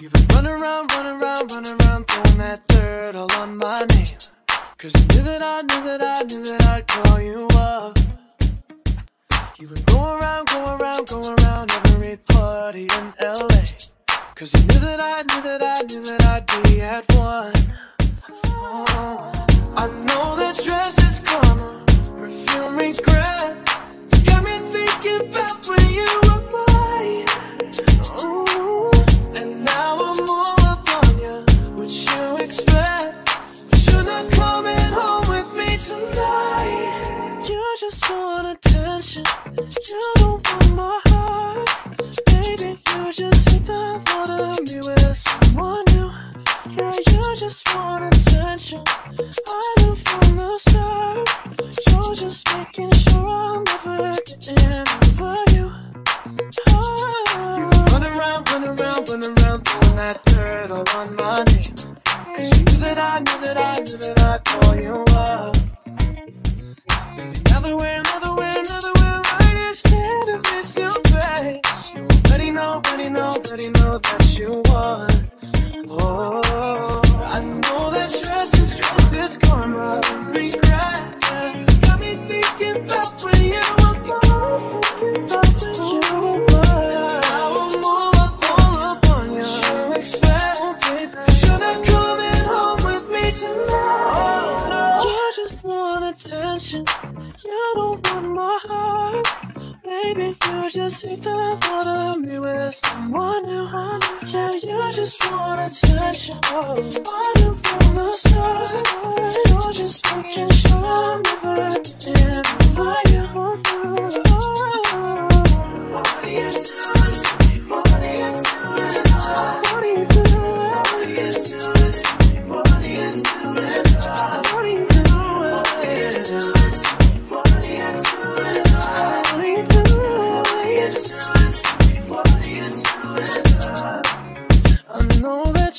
You've been running around, running around, running around, throwing that dirt all on my name. Cause I knew that I knew that I knew that I'd call you up. You've been going around, going around, going around every party in LA. Cause I knew that I knew that I knew that I'd be at one. Oh, I know that just want attention. You don't want my heart. Baby, you just hate the thought of me with someone new. Yeah, you just want attention. I knew from the start. You're just making sure I'm never getting over you. You running around, running around, running around, throwing that all on my name. Cause you knew that I knew that I knew that I'd call you up. Already know, that you want. Oh, I know that stress is, stress is karma, regret. Got me thinking about when you were mine. Thinking about when you were mine. Now I'm all up, all up on you. You expect, you're not coming home with me tonight. You just want attention. You don't want my heart. Baby, you just hate the thought of me with someone new. Yeah, you just want attention. I knew from the start. You're just making sure I'm never getting over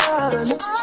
silence